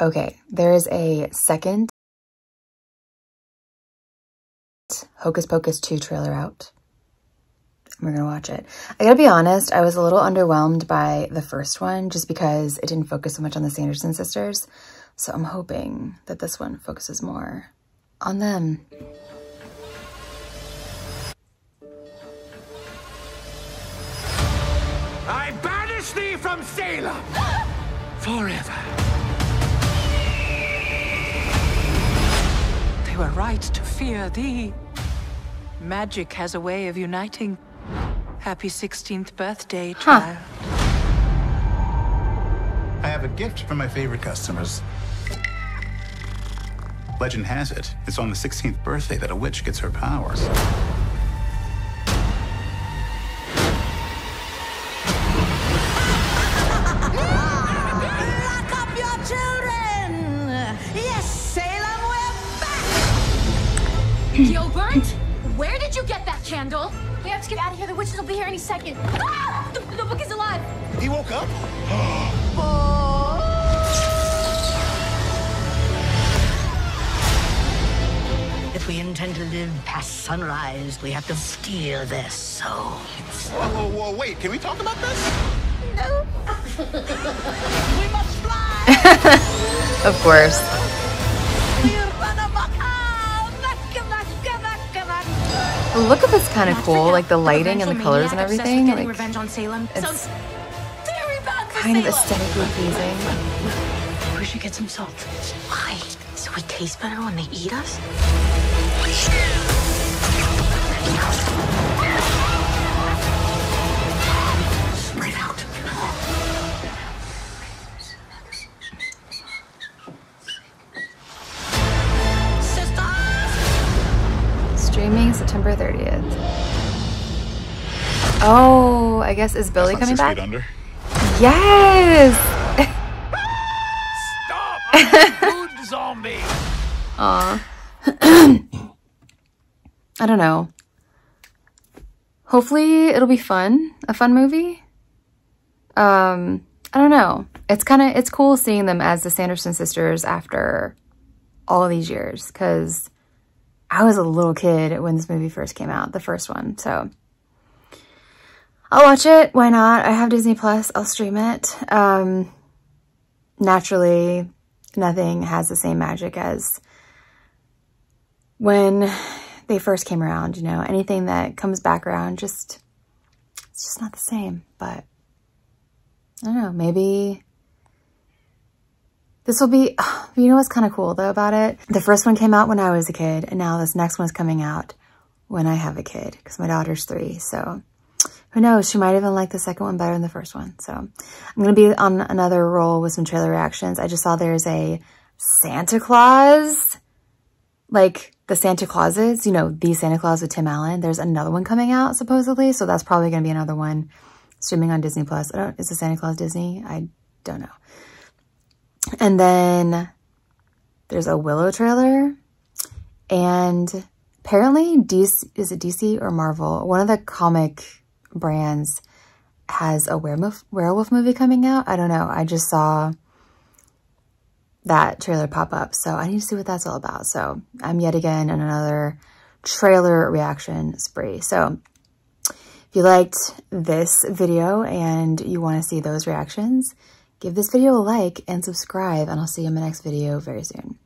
Okay, there is a second Hocus Pocus 2 trailer out. We're gonna watch it. I gotta be honest, I was a little underwhelmed by the first one just because it didn't focus so much on the Sanderson sisters. So I'm hoping that this one focuses more on them. I banish thee from Salem forever. Were right to fear thee. Magic has a way of uniting. Happy 16th birthday, child. I have a gift for my favorite customers. Legend has it, it's on the 16th birthday that a witch gets her powers. Where did you get that candle? We have to get out of here. The witches will be here any second. Ah! The, the book is alive. He woke up? If we intend to live past sunrise, we have to steal their souls. Whoa, whoa, whoa, wait, can we talk about this? No. we must fly! Of course. The look of it's kind of cool, like the lighting and the colors and everything. Like, revenge on Salem. it's very bad for kind of aesthetically pleasing. We should get some salt. Why? So we taste better when they eat us? Streaming September 30th. Oh, I guess is Billy coming back? under. Yes! Stop! I'm a food zombie. Aw. I don't know. Hopefully it'll be fun, a fun movie. Um, I don't know. It's kind of, it's cool seeing them as the Sanderson sisters after all these years because I was a little kid when this movie first came out, the first one. So I'll watch it. Why not? I have Disney Plus. I'll stream it. Um, naturally, nothing has the same magic as when they first came around, you know, anything that comes back around just, it's just not the same. But I don't know, maybe this will be, you know what's kind of cool though about it? The first one came out when I was a kid and now this next one's coming out when I have a kid because my daughter's three. So who knows? She might even like the second one better than the first one. So I'm going to be on another roll with some trailer reactions. I just saw there's a Santa Claus, like the Santa Clauses, you know, the Santa Clause with Tim Allen. There's another one coming out supposedly. So that's probably going to be another one streaming on Disney Plus. I don't, is the Santa Clause Disney? I don't know. And then there's a Willow trailer and apparently DC, is it DC or Marvel? One of the comic brands has a werewolf, werewolf movie coming out. I don't know. I just saw that trailer pop up. So I need to see what that's all about. So I'm yet again in another trailer reaction spree. So if you liked this video and you want to see those reactions, give this video a like and subscribe and I'll see you in my next video very soon.